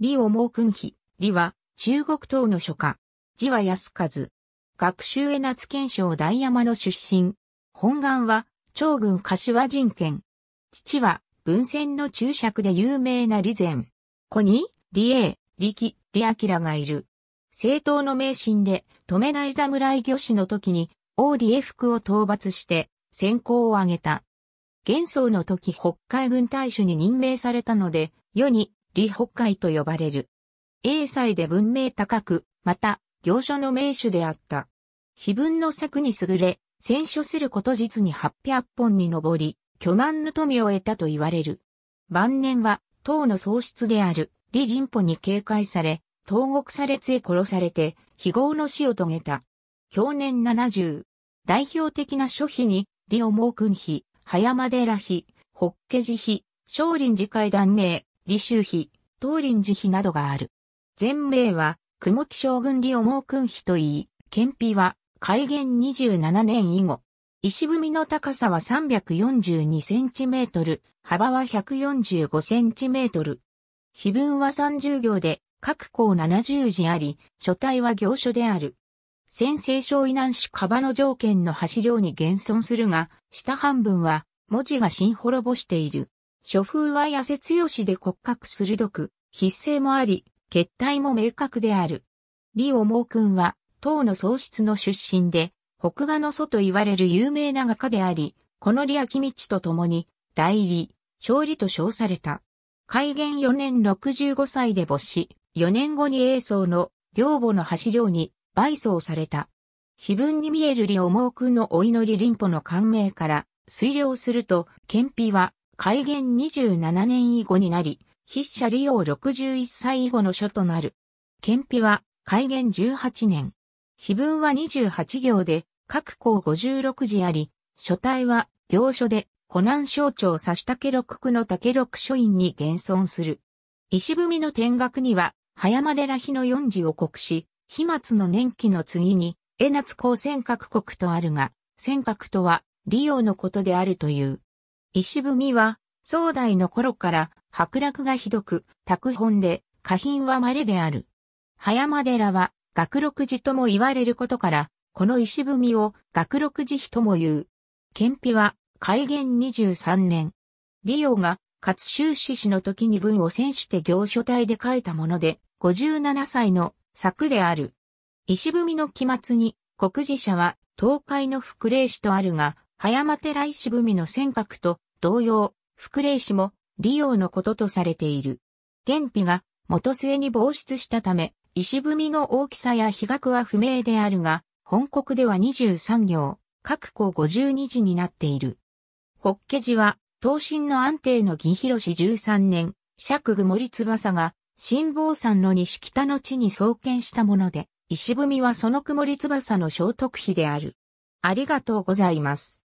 李王毛君妃、李は中国唐の書家。字は安和。学習江夏県省大山の出身。本願は長軍柏人県。父は文鮮の注釈で有名な李前。子に李英、李紀、李明がいる。政党の名臣で、止めない侍御師の時に、王李英福を討伐して、先行を挙げた。元宋の時北海軍大使に任命されたので、世に李北海と呼ばれる。英才で文明高く、また、行書の名手であった。碑文の作に優れ、選書すること実に800本に上り、巨万の富を得たと言われる。晩年は、唐の喪失である、李林歩に警戒され、東国差列へ殺されて、非業の死を遂げた。去年70。代表的な書碑に、李王毛君碑、葉山寺碑、法華寺碑、少林寺会談名、李州碑、東林寺碑などがある。全名は、雲木将軍李王君碑といい、県碑は、開元27年以後。石踏みの高さは342センチメートル、幅は145センチメートル。碑文は30行で、各項70字あり、書体は行書である。先生小以南市カバの条件の橋量に現存するが、下半分は文字が新滅ぼしている。書風は痩せ強しで骨格鋭く、筆性もあり、結体も明確である。李王毛君は、唐の創出の出身で、北画の祖と言われる有名な画家であり、この李明道と共に、代理、勝利と称された。開元4年65歳で没し、4年後に英宗の領母の橋領に埋葬された。碑文に見える李王毛君のお祈り林歩の感銘から推量すると、憲碑は開元27年以後になり、筆者利用61歳以後の書となる。憲碑は開元18年。碑文は28行で、各項56字あり、書体は行書で、古南省庁差し竹六区の竹六書院に現存する。石踏みの天学には、葉山寺碑の四字を刻し、飛末の年期の次に、江夏公尖閣国とあるが、尖閣とは、利用のことであるという。石踏みは、壮大の頃から白落がひどく、拓本で、下品は稀である。葉山寺は、学六寺とも言われることから、この石踏みを学六寺碑とも言う。憲碑は、開元23年。利用が、勝州志士の時に文を戦して行書体で書いたもので、57歳の作である。石踏みの期末に、国事者は、東海の福霊師とあるが、葉山寺石踏みの尖閣と同様、福霊師も利用のこととされている。原碑が元末に防出したため、石踏みの大きさや比額は不明であるが、本国では23行、各項52字になっている。法華寺は、東進の安定の義広氏13年、釈具森翼が、新坊山の西北の地に創建したもので、石踏みはその曇り翼の聖徳碑である。ありがとうございます。